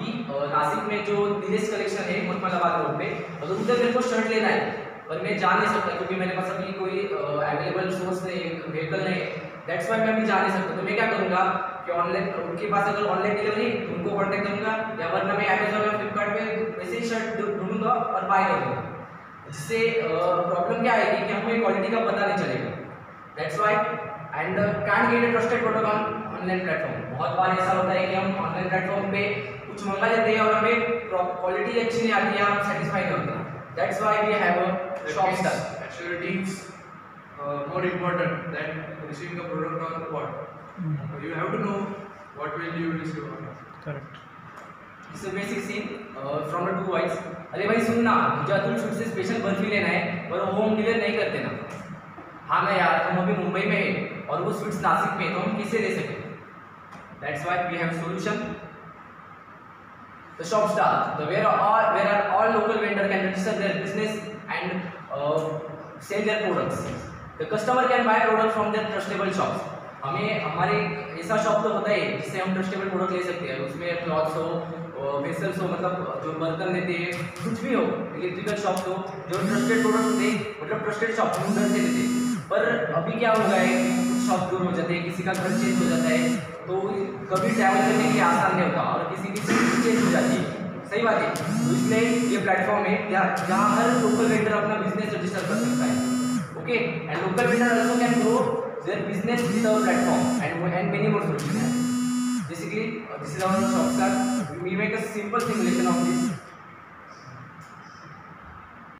अभी नासिक में जो नीलेश कलेक्शन है मोहम्मदाबाद रोड पे अगर उधर मेरे को शर्ट लेना है। पर मैं जा नहीं सकता, क्योंकि मेरे पास अभी कोई अवेलेबल सोर्स नहीं व्हीकल नहीं दैट्स वाई मैं अभी जा नहीं सकता। तो मैं क्या करूँगा कि ऑनलाइन उनके पास अगर ऑनलाइन डिलीवरी उनको कॉन्टैक्ट करूँगा, या वरना मैं अमेजोन या फ्लिपकार्ट पे वैसे ही शर्ट ढूंढूँगा और बाय कर दूँगा जिससे प्रॉब्लम क्या आएगी कि हमें क्वालिटी का पता नहीं चलेगा। That's why and can get a trusted protocol online platform बहुत बार ऐसा होता है कि हम ऑनलाइन प्लेटफॉर्म पे कुछ मंगा लेते हैं और हमें क्वालिटी अच्छी नहीं आती है हम सेटिस्फाई नहीं होते। That's why we have a shop uh, more important than receiving a product on what. Uh, you have to know what will you receive or not. Correct it's a basic scene from the two wise अरे भाई सुन ना तुझे Atul sweet से special barfi लेना है पर वो होम डिलीवर नहीं करते ना। हाँ ना यार हम अभी मुंबई में है और वो स्वीट्स नासिक में है, तो हम किसे दे सकें? That's why we have solution The shop star, the where all where are all local vendor can register their business and uh, sell their products. The customer can buy product from their trustable shops. हमें हमारे ऐसा shop तो होता है जिससे हम trustable product ले सकते हैं उसमें क्लॉथ्स हो वेसल्स हो मतलब जो बर्तन लेते हैं कुछ भी हो इलेक्ट्रिकल शॉप हो जो ट्रस्टेड प्रोडक्ट होते हैं मतलब ट्रस्टेड शॉप हम उधर से लेते हैं पर अभी क्या हो गया है कुछ शॉप दूर हो जाते हैं किसी का घर चेंज हो जाता है तो कभी ट्रैवल करने के आसान नहीं होता और किसी की सिटी चेंज हो जाती है सही बात है। तो इसलिए ये प्लेटफॉर्म है, जहाँ हर लोकल वेंडर अपना बिज़नेस रजिस्टर कर सकता है। Okay and local vendor also can grow their business with our platform and and many more solution है basically this is our shop we make a simple simulation of this